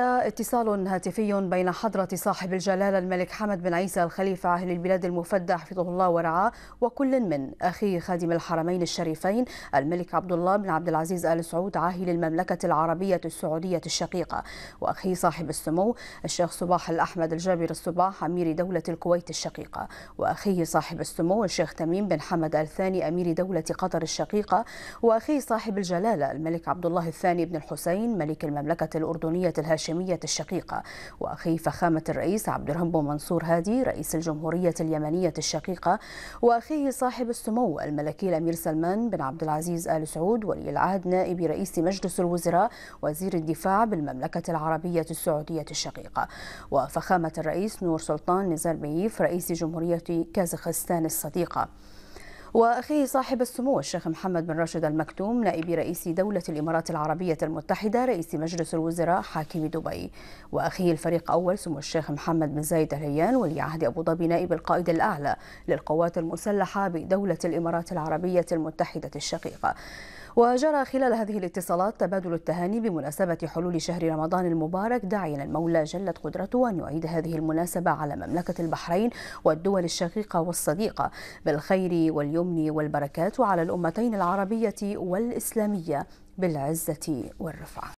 اتصال هاتفي بين حضرة صاحب الجلالة الملك حمد بن عيسى الخليفة أهل البلاد المفدى حفظه الله ورعاه وكل من أخي خادم الحرمين الشريفين الملك عبد الله بن عبد العزيز آل سعود عاهل المملكة العربية السعودية الشقيقة وأخي صاحب السمو الشيخ صباح الأحمد الجابر الصباح أمير دولة الكويت الشقيقة وأخيه صاحب السمو الشيخ تميم بن حمد الثاني أمير دولة قطر الشقيقة وأخي صاحب الجلالة الملك عبد الله الثاني بن الحسين ملك المملكة الأردنية الهاشمية. الهاشمية الشقيقة. وأخي فخامة الرئيس عبد الرب منصور هادي رئيس الجمهورية اليمنية الشقيقة. وأخيه صاحب السمو الملكي الأمير سلمان بن عبد العزيز آل سعود ولي العهد نائب رئيس مجلس الوزراء وزير الدفاع بالمملكة العربية السعودية الشقيقة. وفخامة الرئيس نور سلطان نزاربييف رئيس جمهورية كازاخستان الصديقة. وأخيه صاحب السمو الشيخ محمد بن راشد المكتوم نائب رئيس دولة الإمارات العربية المتحدة رئيس مجلس الوزراء حاكم دبي. وأخيه الفريق أول سمو الشيخ محمد بن زايد الهيان ولي عهد أبو ظبي نائب القائد الأعلى للقوات المسلحة بدولة الإمارات العربية المتحدة الشقيقة. وجرى خلال هذه الاتصالات تبادل التهاني بمناسبة حلول شهر رمضان المبارك داعيا المولى جلت قدرته أن يعيد هذه المناسبة على مملكة البحرين والدول الشقيقة والصديقة. بالخير واليمن والبركات وعلى الأمتين العربية والإسلامية بالعزة والرفعة